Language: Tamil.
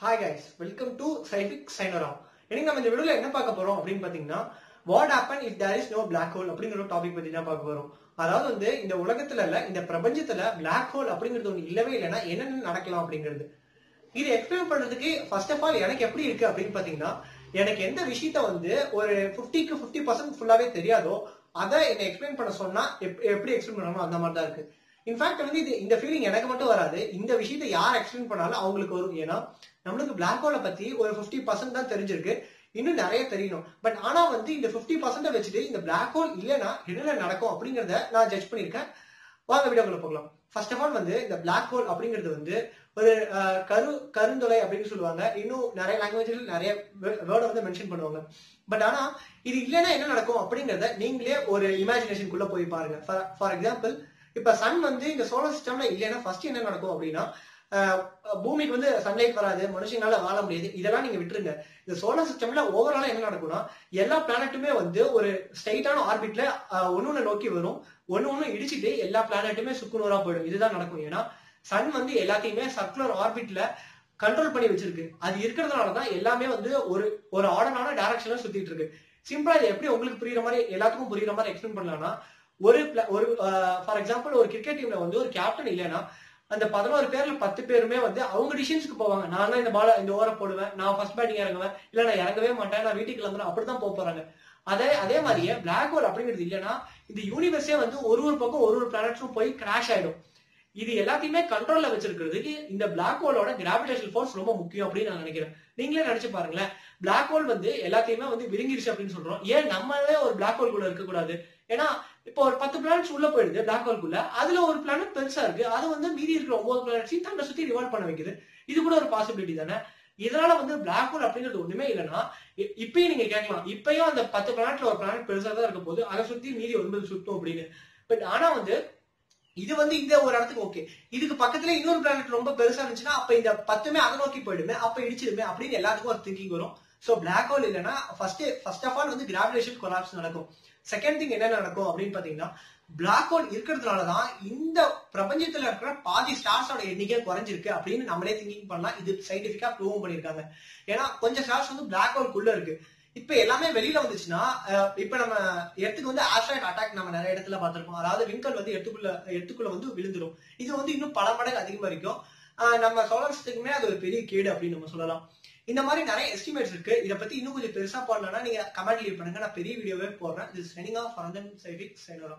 ஹாய் கைஸ் வெல்கம் டு சைஃபிக் சைனரா இன்னைக்கு நம்ம இந்த வீடியோல என்ன பார்க்க போறோம் அப்படின்னு பாத்தீங்கன்னா what happen if there is no black hole அப்படிங்கிற ஒரு டாபிக் பத்தி தான் பார்க்க போறோம். அதாவது வந்து இந்த உலகத்துல இல்ல இந்த பிரபஞ்சத்துல பிளாக் ஹோல் அப்படிங்கிறது ஒண்ணு இல்லவே இல்லைன்னா என்னென்ன நடக்கலாம் அப்படிங்கிறது. இது எக்ஸ்பிளைன் பண்றதுக்கு ஃபர்ஸ்ட் ஆஃப் ஆல் எனக்கு எப்படி இருக்கு அப்படின்னு பாத்தீங்கன்னா எனக்கு எந்த விஷயத்த வந்து ஒரு ஃபிஃப்டிக்கு ஃபிஃப்டி பர்சன்ட் ஃபுல்லாவே தெரியாதோ அதை என்ன எக்ஸ்பிளைன் பண்ண சொன்னா எப்- எப்படி எக்ஸ்பிளைன் பண்ணணும் அந்த மாதிரி தான் இருக்கு. இன்ஃபேக்ட் வந்து இது இந்த ஃபீலிங் எனக்கு மட்டும் வராது. இந்த விஷயத்த யார் எக்ஸ்பிளைன் பண்ணாலும் அவங்களுக்கு வரும். ஏன்னா நம்மளுக்கு பிளாக் ஹோலை பத்தி ஒரு 50% பர்சன்ட் தான் தெரிஞ்சிருக்கு. இன்னும் நிறைய தெரியணும். பட் ஆனா வந்து இந்த 50% பர்சன்ட் வச்சுட்டு இந்த பிளாக் ஹோல் இல்லைன்னா என்ன நடக்கும் அப்படிங்கறத நான் ஜட்ஜ் பண்ணிருக்கேன் வாங்க வீடியோக்குள்ள போகலாம். ஃபர்ஸ்ட் ஆஃப் ஆல் வந்து இந்த பிளாக் ஹோல் அப்படிங்கிறது வந்து ஒரு கரு கருந்துளை அப்படின்னு சொல்லுவாங்க. இன்னும் நிறைய லாங்குவேஜ்ல நிறைய வேர்டை வந்து மென்ஷன் பண்ணுவாங்க. பட் ஆனா இது இல்லைன்னா என்ன நடக்கும் அப்படிங்கறத நீங்களே ஒரு இமேஜினேஷனுக்குள்ள போய் பாருங்க. ஃபார் எக்ஸாம்பிள் இப்ப சன் வந்து இந்த சோலார் சிஸ்டம்ல இல்லைன்னா ஃபர்ஸ்ட் என்ன நடக்கும் அப்படின்னா பூமிக்கு வந்து சன்லைட் வராது மனுஷங்களால வாழ முடியாது. இதெல்லாம் நீங்க விட்டுருங்க. இந்த சோலார் சிஸ்டம்ல ஓவராலா என்ன நடக்கும்னா எல்லா பிளானட்டுமே வந்து ஒரு ஸ்ட்ரைட்டான ஆர்பிட்ல ஒன்னு நோக்கி வரும். ஒன்னு ஒன்னு இடிச்சிட்டு எல்லா பிளானட்டுமே சுக்குநூறா போயிடும். இதுதான் நடக்கும். ஏன்னா சன் வந்து எல்லாத்தையுமே சர்க்குலர் ஆர்பிட்ல கண்ட்ரோல் பண்ணி வச்சிருக்கு. அது இருக்கிறதுனால தான் எல்லாமே வந்து ஒரு ஒரு ஆர்டனான டைரக்ஷன்ல சுத்திட்டு இருக்கு. சிம்பிளா இது எப்படி உங்களுக்கு புரியுற மாதிரி எல்லாத்துக்கும் புரியுற மாதிரி எக்ஸ்பிளைன் பண்ணலாம்னா ஒரு ஒரு ஃபார் எக்ஸாம்பிள் ஒரு கிரிக்கெட் டீம்ல வந்து ஒரு கேப்டன் இல்லைன்னா அந்த பதினோரு பேர்ல பத்து பேருமே வந்து அவங்க டிசிஷன்ஸ்க்கு போவாங்க. நான் தான் இந்த பால இந்த ஓரம் போடுவேன். நான் ஃபர்ஸ்ட் பேட்டிங் இறங்குவேன். இல்ல நான் இறங்கவே மாட்டேன். நான் வீட்டுக்கு கிளம்புறேன். அப்படிதான் போக போறாங்க. அதே அதே மாதிரியே பிளாக் ஹோல் அப்படிங்கிறது இல்லைன்னா இந்த யூனிவர்ஸே வந்து ஒரு ஒரு பக்கம் ஒரு ஒரு பிளானட்ஸும் போய் கிராஷ் ஆயிடும். இது எல்லாத்தையுமே கண்ட்ரோல்ல வச்சிருக்கிறதுக்கு இந்த பிளாக் ஹோலோட கிராவிடேஷன் ஃபோர்ஸ் ரொம்ப முக்கியம் அப்படின்னு நான் நினைக்கிறேன். நீங்களே நினைச்சு பாருங்களேன். பிளாக் ஹோல் வந்து எல்லாத்தையுமே வந்து விருங்கிருச்சு அப்படின்னு சொல்றோம். ஏன் நம்மளே ஒரு பிளாக் ஹோல் கூட இருக்கக்கூடாது? ஏன்னா இப்போ ஒரு பத்து பிளானட்ஸ் உள்ள போயிடுது பிளாக் ஹோல்குள்ள அதுல ஒரு பிளானட் பெருசா இருக்கு. அது வந்து மீதி இருக்கிற ஒன்பது பிளானட்ஸையும் தன்னை சுத்தி ரிவால்வ் பண்ண வைக்குது. இது கூட ஒரு பாசிபிலிட்டி தானே? இதனால வந்து பிளாக் ஹோல் அப்படிங்கிறது ஒண்ணுமே இல்லைன்னா இ- இப்பயும் நீங்க கேட்கலாம். இப்பயும் அந்த பத்து பிளானட்ல ஒரு பிளானட் பெருசா தான் இருக்கும் போது அதை சுத்தி மீதி ஒன்பது சுத்தும் அப்படின்னு. பட் ஆனா வந்து இது வந்து இந்த ஒரு இடத்துக்கு ஓகே இதுக்கு பக்கத்துல இன்னொரு பிளானட் ரொம்ப பெருசா இருந்துச்சுன்னா அப்ப இந்த பத்துமே அதை நோக்கி போயிடுமே அப்ப இடிச்சிடுமே அப்படின்னு எல்லாத்துக்கும் ஒரு திங்கிங் வரும். ஸோ பிளாக் ஹோல் இல்லைன்னா ஃபர்ஸ்ட் ஃபர்ஸ்ட் ஆஃப் ஆல் வந்து கிராவிடேஷன் கொலாப்ஸ் நடக்கும். செகண்ட் திங் என்ன நடக்கும் அப்படின்னு பாத்தீங்கன்னா பிளாக் ஹோல் இருக்கிறதுனாலதான் இந்த பிரபஞ்சத்துல இருக்கிற பாதி ஸ்டார்ஸோட எண்ணிக்கை குறைஞ்சிருக்கு அப்படின்னு நம்மளே திங்கிங் பண்ணலாம் இது சயின்டிபிக்கா ப்ரூவ் பண்ணிருக்காங்க ஏன்னா கொஞ்சம் ஸ்டார்ஸ் வந்து பிளாக் ஹோல்குள்ள இருக்கு. இப்ப எல்லாமே வெளியில வந்துச்சுன்னா இப்போ இப்ப நம்ம எர்த்துக்கு வந்து ஆஸ்ட்ராய்ட் அட்டாக் நம்ம நிறைய இடத்துல பார்த்திருப்போம் அதாவது விண்கல் வந்து எடுத்துக்குள்ள எடுத்துக்குள்ள வந்து விழுந்துரும். இது வந்து இன்னும் பல மடங்கு அதிகமா இருக்கும். நம்ம சோலார் சிஸ்டத்துக்குமே அது ஒரு பெரிய கேடு அப்படின்னு நம்ம சொல்லலாம். இந்த மாதிரி நிறைய எஸ்டிமேட்ஸ் இருக்கு. இதை பத்தி இன்னும் கொஞ்சம் பெருசா போடலன்னா நீங்க கமெண்ட் லீவ் பண்ணுங்க. நான் பெரிய வீடியோவே போடுறேன். இது செனிங் ஆஃப் சைவிக் சைனோரா